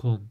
con